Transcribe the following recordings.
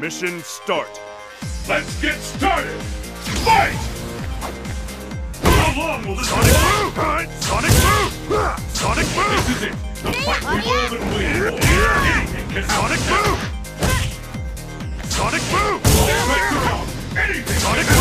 Mission start. Let's get started! Fight! How long will this Sonic go on? Boom! Alright, Sonic Boom! Sonic This is it! The fight for gold and win! Anything can Sonic happen! Boom! Sonic Boom! All right, around! Anything Sonic can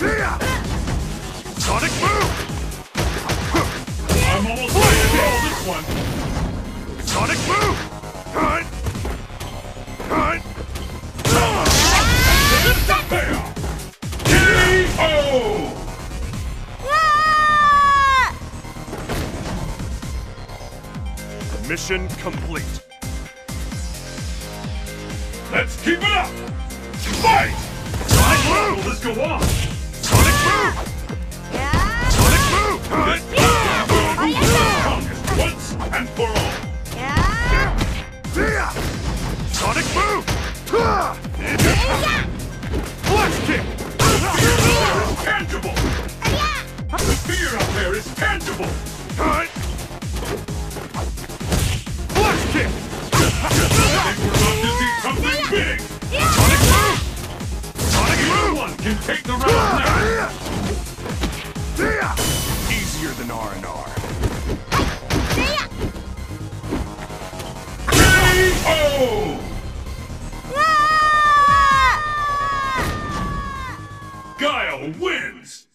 Sonic Boom! I'm almost ready to nail this one! Sonic Boom! Alright! Alright! Bam! K.O. Mission complete. Let's keep it up! Fight! Sonic will this go on? Boom! Flash kick! Fear tangible! The fear out there is tangible! Flash kick! Can take the round now! Wins!